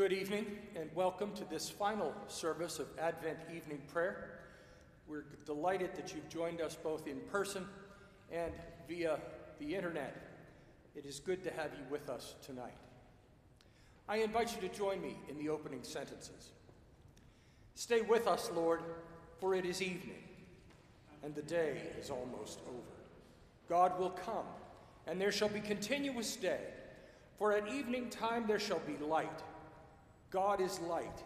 Good evening and welcome to this final service of Advent evening prayer. We're delighted that you've joined us both in person and via the internet. It is good to have you with us tonight. I invite you to join me in the opening sentences. Stay with us, Lord, for it is evening, and the day is almost over. God will come, and there shall be continuous day, for at evening time there shall be light God is light.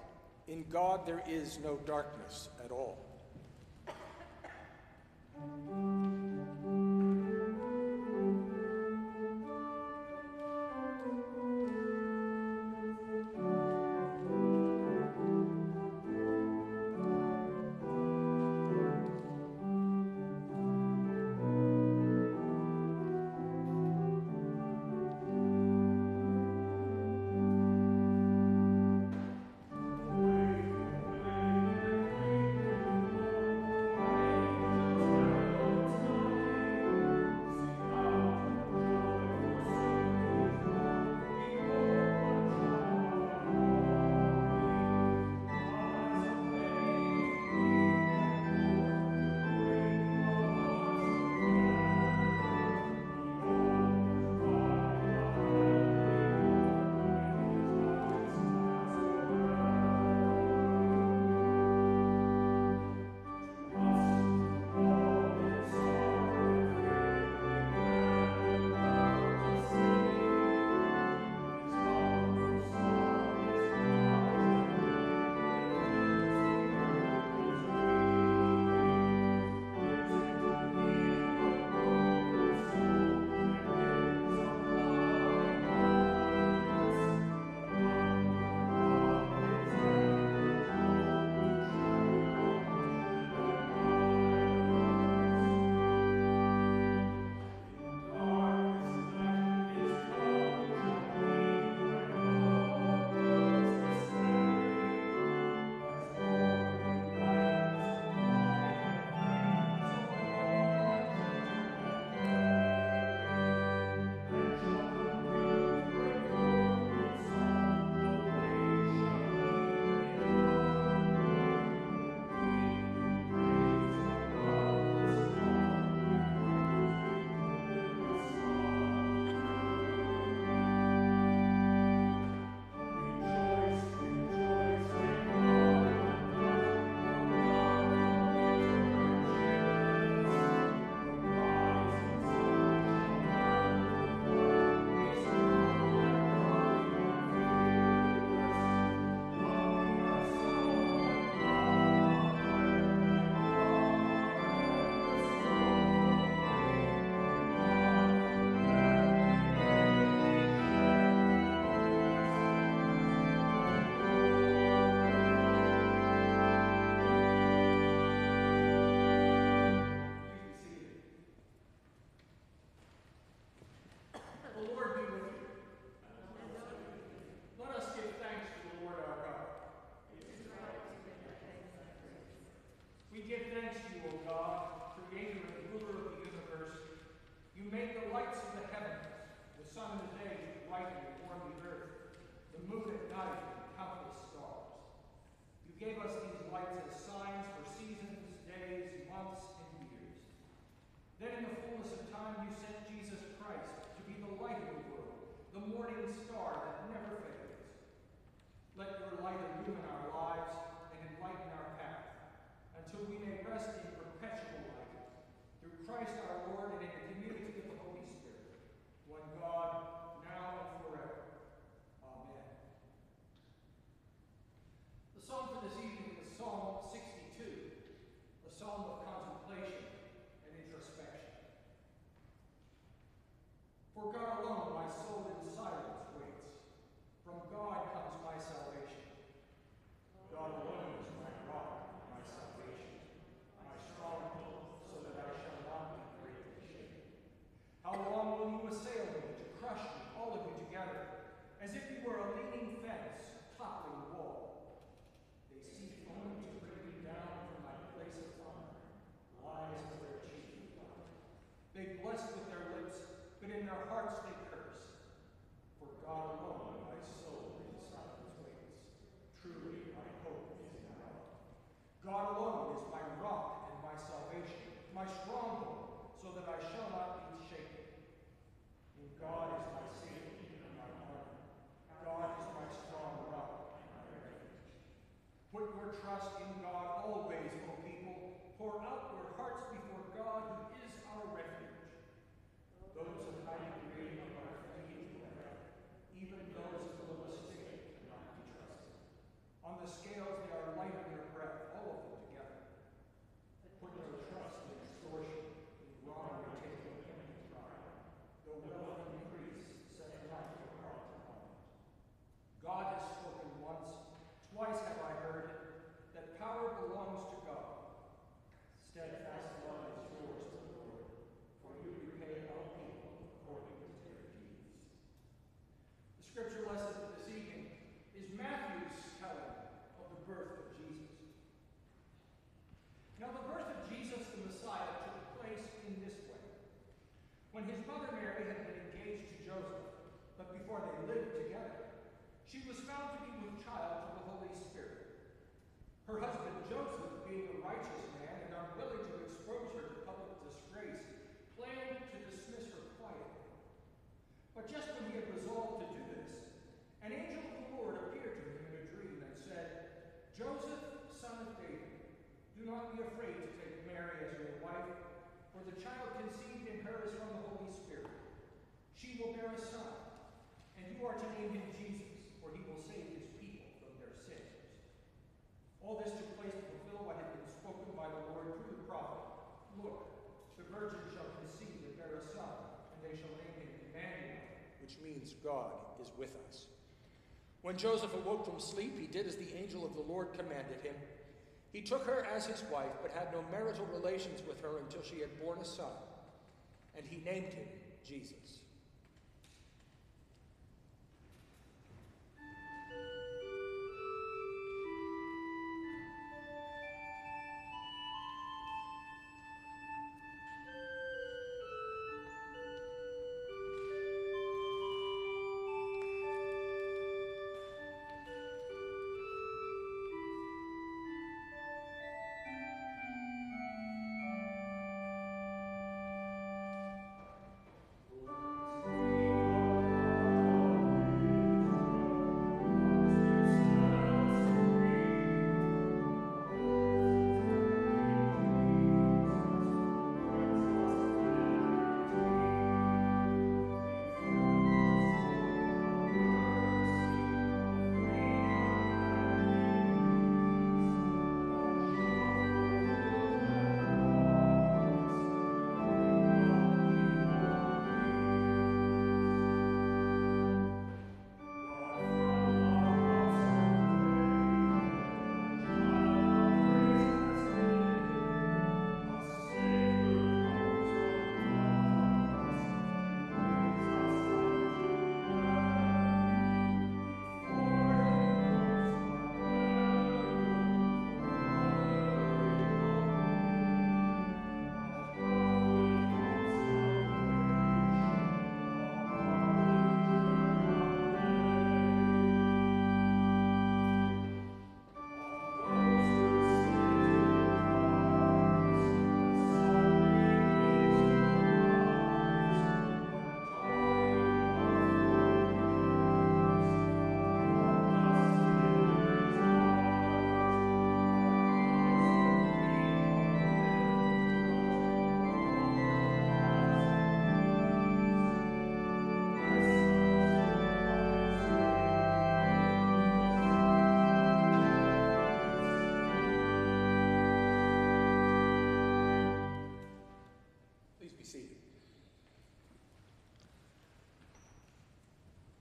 In God there is no darkness at all. In their hearts they curse. For God alone my soul is on its with us. When Joseph awoke from sleep, he did as the angel of the Lord commanded him. He took her as his wife, but had no marital relations with her until she had borne a son, and he named him Jesus.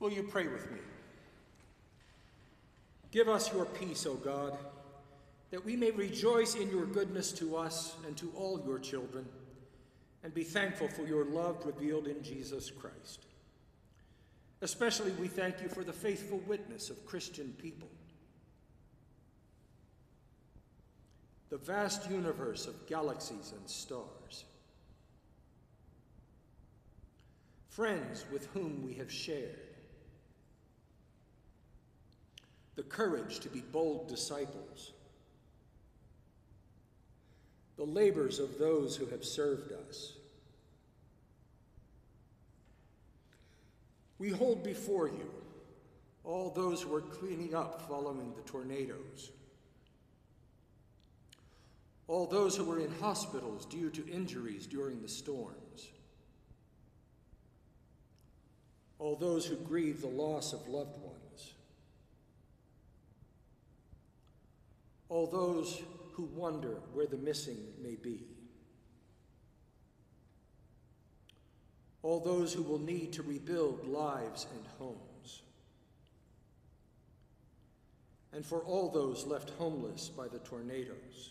Will you pray with me? Give us your peace, O God, that we may rejoice in your goodness to us and to all your children, and be thankful for your love revealed in Jesus Christ. Especially we thank you for the faithful witness of Christian people. The vast universe of galaxies and stars. Friends with whom we have shared the courage to be bold disciples, the labors of those who have served us. We hold before you all those who are cleaning up following the tornadoes, all those who were in hospitals due to injuries during the storms, all those who grieve the loss of loved ones. All those who wonder where the missing may be. All those who will need to rebuild lives and homes. And for all those left homeless by the tornadoes.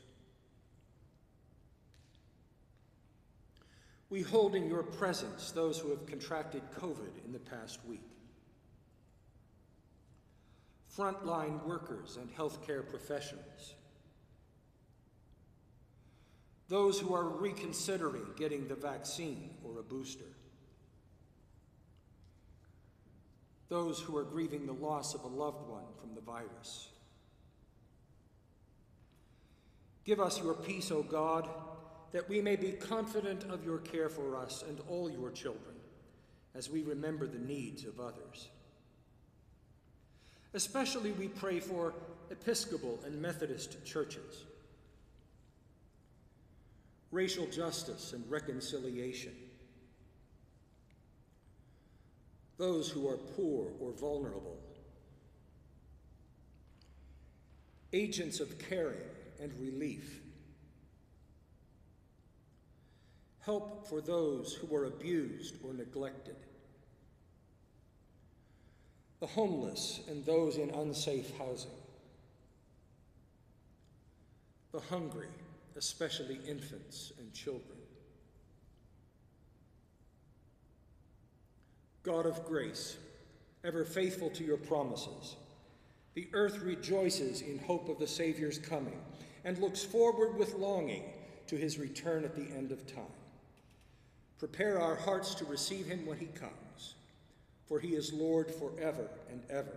We hold in your presence those who have contracted COVID in the past week. Frontline workers and healthcare professionals those who are reconsidering getting the vaccine or a booster, those who are grieving the loss of a loved one from the virus. Give us your peace, O God, that we may be confident of your care for us and all your children as we remember the needs of others. Especially we pray for Episcopal and Methodist churches racial justice and reconciliation. Those who are poor or vulnerable. Agents of caring and relief. Help for those who are abused or neglected. The homeless and those in unsafe housing. The hungry especially infants and children. God of grace, ever faithful to your promises, the earth rejoices in hope of the Savior's coming and looks forward with longing to his return at the end of time. Prepare our hearts to receive him when he comes, for he is Lord forever and ever,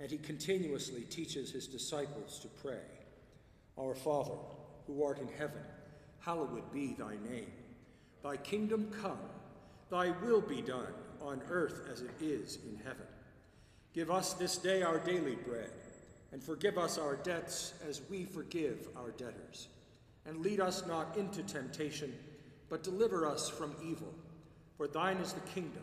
and he continuously teaches his disciples to pray, Our Father, who art in heaven, hallowed be thy name. Thy kingdom come, thy will be done on earth as it is in heaven. Give us this day our daily bread, and forgive us our debts as we forgive our debtors. And lead us not into temptation, but deliver us from evil. For thine is the kingdom,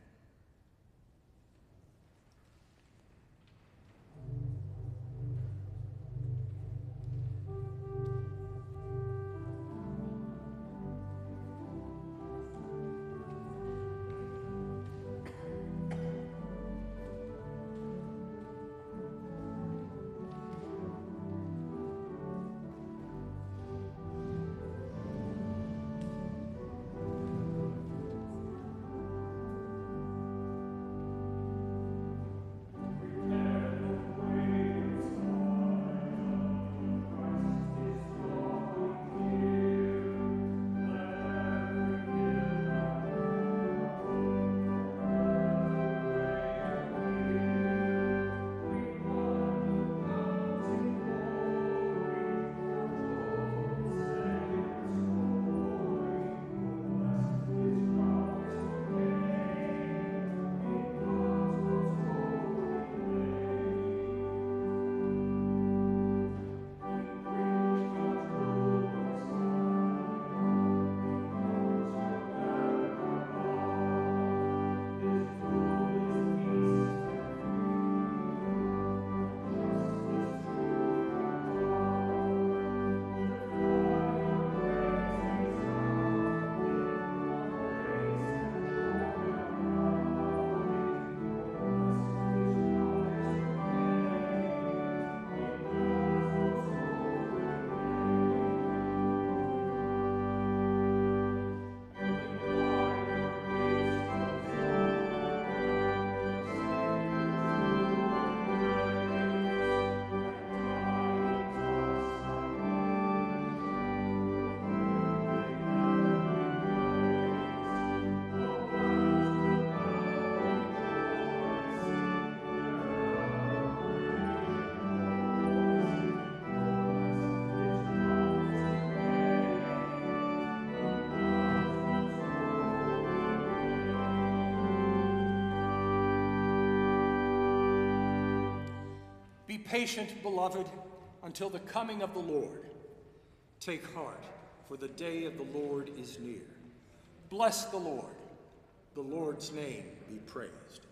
Be patient, beloved, until the coming of the Lord. Take heart, for the day of the Lord is near. Bless the Lord. The Lord's name be praised.